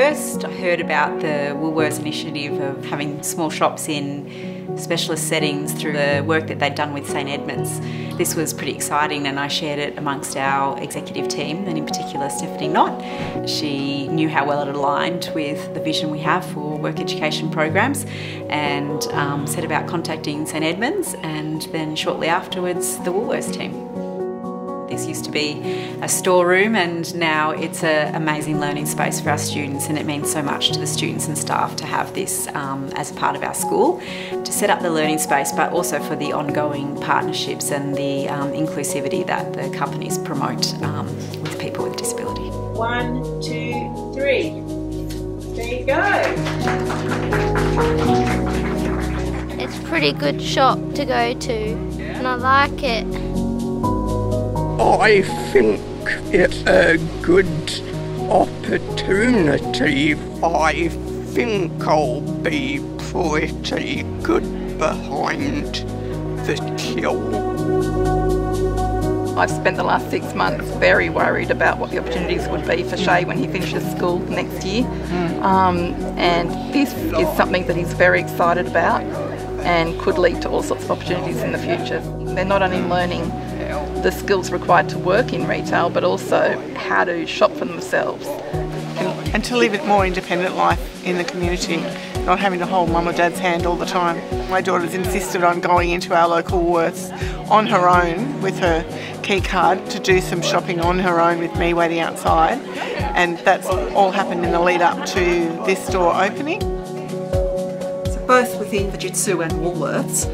first heard about the Woolworths initiative of having small shops in specialist settings through the work that they'd done with St Edmunds. This was pretty exciting and I shared it amongst our executive team and in particular Stephanie Knott. She knew how well it aligned with the vision we have for work education programs and um, set about contacting St Edmunds and then shortly afterwards the Woolworths team. This used to be a storeroom and now it's an amazing learning space for our students and it means so much to the students and staff to have this um, as a part of our school, to set up the learning space but also for the ongoing partnerships and the um, inclusivity that the companies promote um, with people with disability. One, two, three. There you go. It's a pretty good shop to go to and I like it. I think it's a good opportunity. I think I'll be pretty good behind the till. I've spent the last six months very worried about what the opportunities would be for Shay when he finishes school next year. Um, and this is something that he's very excited about and could lead to all sorts of opportunities in the future. They're not only learning the skills required to work in retail, but also how to shop for themselves. And, and to live a more independent life in the community, not having to hold mum or dad's hand all the time. My daughter's insisted on going into our local Worths on her own with her key card to do some shopping on her own with me waiting outside. And that's all happened in the lead up to this store opening. So both within Fujitsu and Woolworths,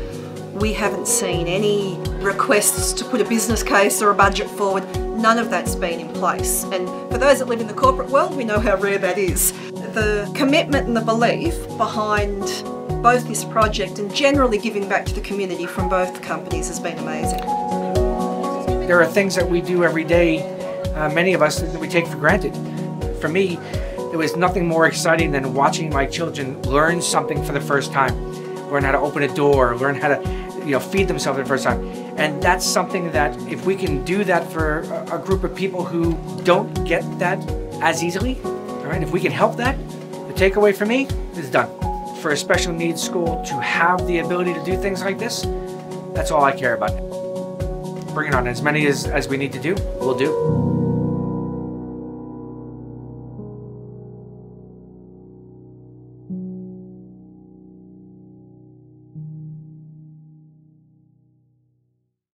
we haven't seen any requests to put a business case or a budget forward. None of that's been in place. And for those that live in the corporate world, we know how rare that is. The commitment and the belief behind both this project and generally giving back to the community from both companies has been amazing. There are things that we do every day, uh, many of us, that we take for granted. For me, it was nothing more exciting than watching my children learn something for the first time. Learn how to open a door, learn how to you know, feed themselves for the first time. And that's something that if we can do that for a, a group of people who don't get that as easily, all right, if we can help that, the takeaway for me is done. For a special needs school to have the ability to do things like this, that's all I care about. Bring it on as many as, as we need to do, we'll do.